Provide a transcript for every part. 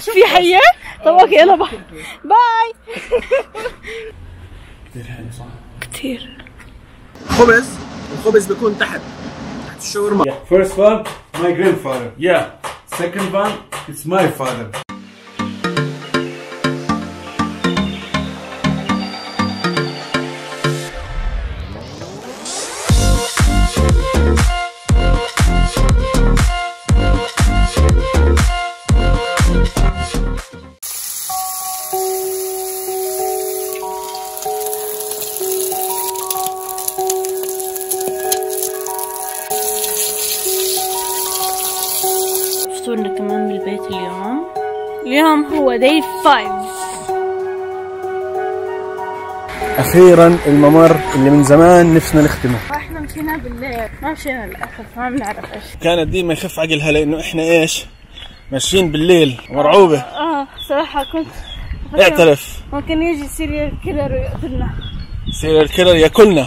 في حية؟ طب okay يلا bye bye كثير خبز الخبز بيكون تحت تحت الشاورما Yeah. First one, my grandfather. Yeah. Second one, it's my father. فطورنا كمان بالبيت اليوم. اليوم هو day five أخيرا الممر اللي من زمان نفسنا نختمه. إحنا مشينا بالليل. ما مشينا للأسف ما بنعرف إيش. كانت ديما يخف عقلها لأنه إحنا إيش؟ ماشيين بالليل مرعوبة. آه صراحة كنت اعترف. ممكن يجي serial killer ويقتلنا. serial killer ياكلنا.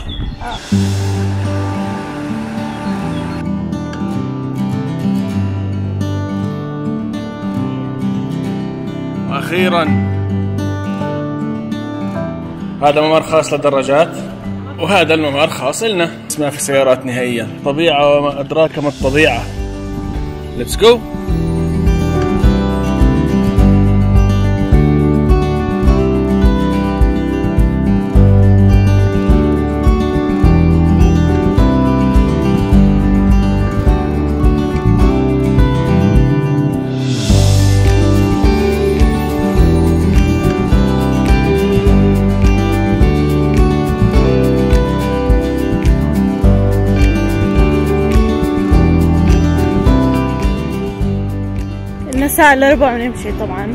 وأخيرا هذا ممر خاص للدراجات وهذا الممر خاص لنا. ما في سيارات نهائيا. طبيعة وما أدراك ما الطبيعة. ليتس جو لنا ساعة إلا ربع ونمشي طبعا.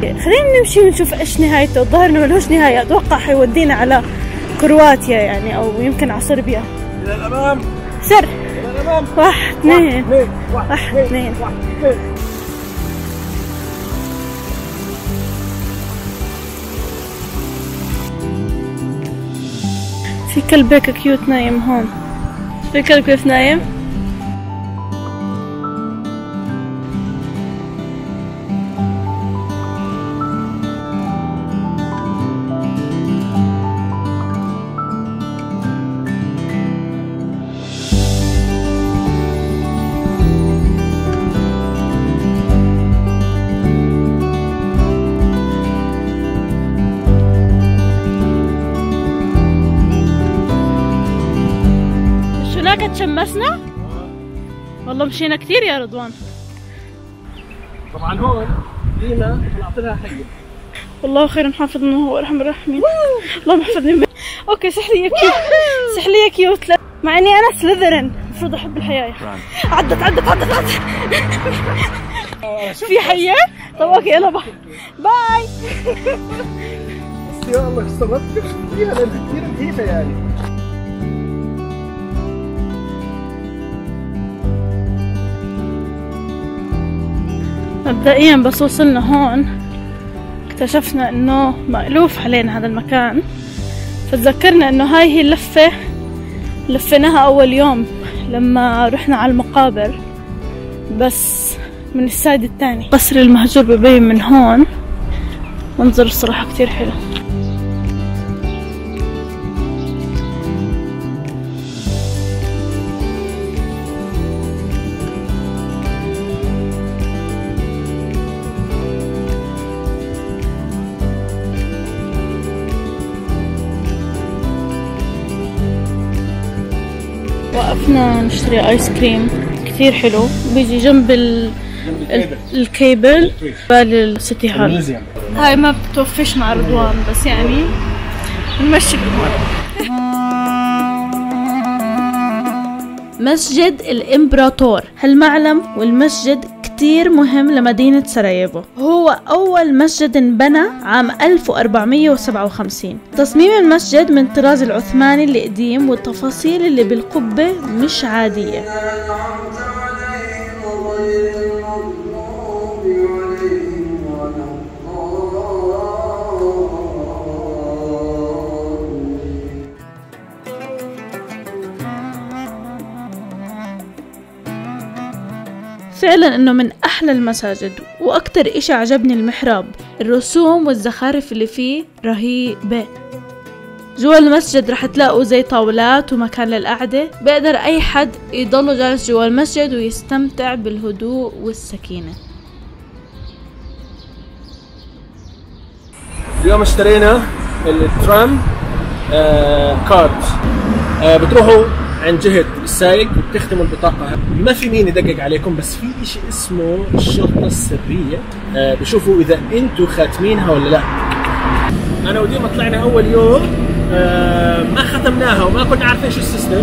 خلينا نمشي ونشوف إيش نهايته الظاهر إنه ملوش نهاية أتوقع حيودينا على كرواتيا يعني أو يمكن على صربيا. إلى الأمام. سر. إلى الأمام. واحد اثنين. واحد اثنين. في كلب هيك كيوت نايم هون. في كلب كيف نايم؟ تشمسنا؟ والله مشينا كثير يا رضوان. طبعا هون ديما طلعت لها حية والله خير حافظ انه هو أرحم الراحمين. اللهم احفظني من okay سحلية cute سحلية cute لا. مع إني أنا Slytherin المفروض أحب الحيات عدت عدت عدت عدت. في حية؟ طب okay يلا bye. bye يا الله استغربت. فيها لانها كثير نظيفة يعني. مبدئيا بس وصلنا هون اكتشفنا إنه مألوف علينا هذا المكان. فتذكرنا إنه هاي هي اللفة لفيناها أول يوم لما رحنا على المقابر بس من السايد الثاني قصر المهجور ببين من هون منظر الصراحة كتير حلو. وقفنا نشتري ايس كريم كثير حلو. بيجي جنب ال... ال- الكيبل بالسيتي هول هاي ما بتوفيش مع رضوان بس يعني نمشي. مسجد الإمبراطور هالمعلم والمسجد كتير مهم لمدينة سراييفو. هو أول مسجد انبنى عام 1457 تصميم المسجد من طراز العثماني القديم والتفاصيل اللي بالقبة مش عادية. فعلا إنه من أحلى المساجد وأكتر إشي عجبني المحراب الرسوم والزخارف اللي فيه رهيبة. جوا المسجد رح تلاقوا زي طاولات ومكان للقعدة. بقدر أي حد يضل جالس جوا المسجد ويستمتع بالهدوء والسكينة. اليوم اشترينا الترام آه كارد آه بتروحوا عند جهة السايق وبتختموا البطاقة. ما في مين يدقق عليكم بس في شيء اسمه الشرطة السرية. آه بشوفوا إذا أنتوا خاتمينها ولا لا. أنا وديما طلعنا أول يوم آه ما ختمناها وما كنا عارفين شو ال system.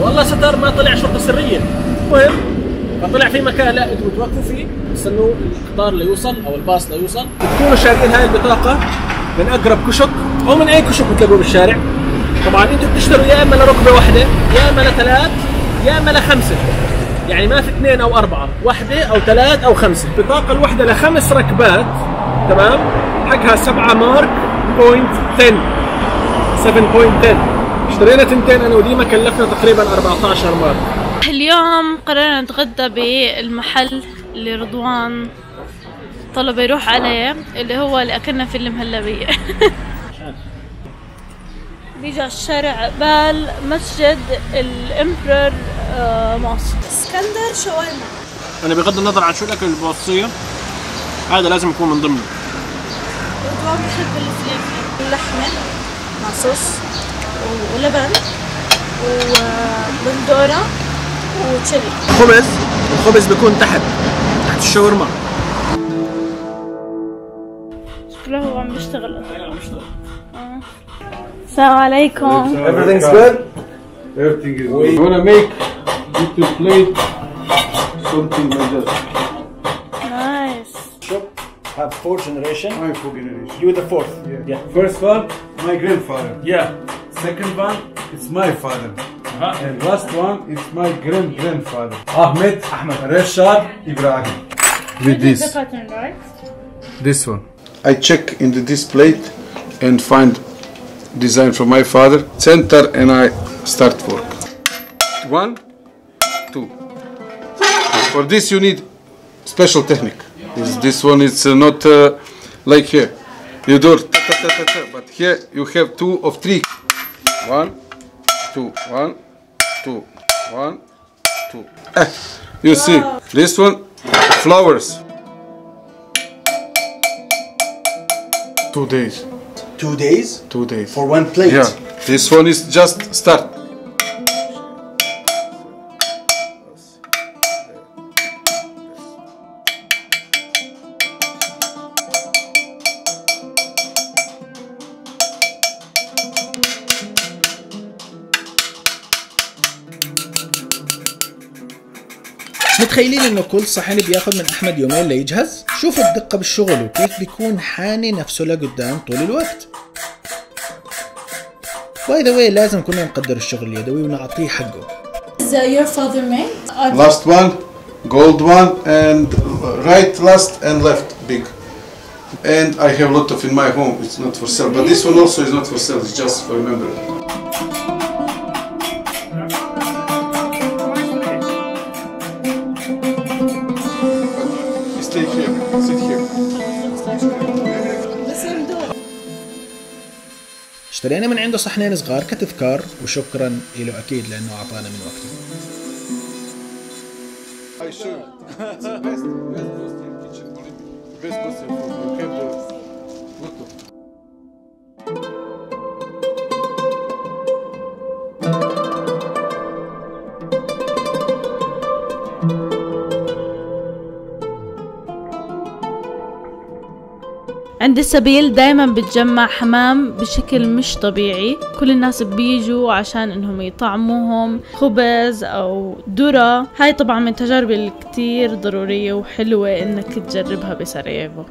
والله ستر ما طلع شرطة سرية. المهم فطلع في مكان لا أنتوا بتوقفوا فيه. تستنوا القطار ليوصل أو الباص ليوصل بتكونوا شارين هاي البطاقة من أقرب كشك أو من أي كشك بتلاقوه بالشارع. طبعا أنتوا بتشتروا يا إما لركبة واحدة يا إما لثلاث يا إما لخمسة. يعني ما في اثنين أو أربعة واحدة أو ثلاث أو خمسة. البطاقه الواحده لخمس ركبات تمام؟ حقها 7 مارك point 10 7.10 اشترينا تنتين أنا وديما كلفنا تقريبا 14 مارك. اليوم قررنا نتغدى بالمحل اللي رضوان طلب يروح عليه اللي هو اللي أكلنا فيه المهلبية. بيجي على الشارع قبال مسجد ال Emperor آه، mosque اسكندر شاورما أنا بغض النظر عن شو الأكل اللي بوصيه هذا لازم يكون من ضمنه. رضوان بحب الفليفل اللحمة مع صوص ولبن وبندورة وتشيلي. خبز الخبز بيكون تحت تحت الشاورما. شكله هو عم بيشتغل آه. Assalamu alaikum. Everything's good? Everything is good. We're gonna make little plate something like that. Nice. Shop have four generation. My four generation. You the fourth. Yeah. yeah. First one, my grandfather. Yeah. Second one, it's my father. -huh. And last one, it's my grand grandfather. Ahmed, Ahmed, Rashad, Ibrahim. With this. This one. I check in the display and find design from my father. Center and I start work. One, two. For this you need special technique. This, this one is uh, not uh, like here. You do ta, ta, ta, ta, ta, but here you have two of three. One, two, one, two, one, two. Eh, you see, this one, flowers. Two days. Two days Two days. for one plate. Yeah, this one is just start. متخيلين إنه كل صحن بياخذ من أحمد يومين ليجهز؟ شوفوا الدقة بالشغل وكيف بيكون حاني نفسه لقدام طول الوقت. باي ذا واي لازم كنا نقدر الشغل اليدوي ونعطيه حقه. Is uh, your father made? Last one, gold one, and right last and left big. And I have a lot of in my home. It's not for sale, but this one also is not for sale. It's just for memory. اشترينا من عنده صحنين صغار كتذكار وشكرا له أكيد لأنه أعطانا من وقته. عند السبيل دايما بتجمع حمام بشكل مش طبيعي. كل الناس بيجوا عشان إنهم يطعموهم خبز أو ذرة. هاي طبعا من التجارب الكتير ضرورية وحلوة إنك تجربها بسراييفو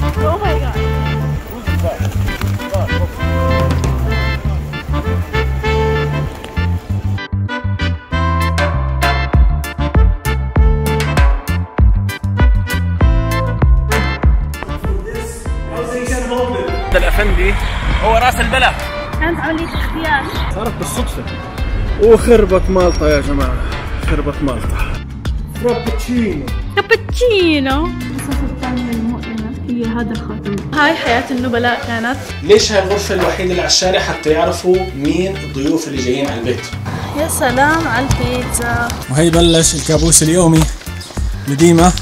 Oh my god. الافندي هو راس البلا كانت عملية اختيار. صارت بالصدفة. وخربت مالطا يا جماعة. خربت مالطا. فرابتشينو كابتشينو. القصص الثانية المؤلمة هي هذا الخاتم. هاي حياة النبلاء كانت. ليش هاي الغرفة الوحيدة اللي على الشارع حتى يعرفوا مين الضيوف اللي جايين على البيت؟ يا سلام على البيتزا. وهي بلش الكابوس اليومي. لديما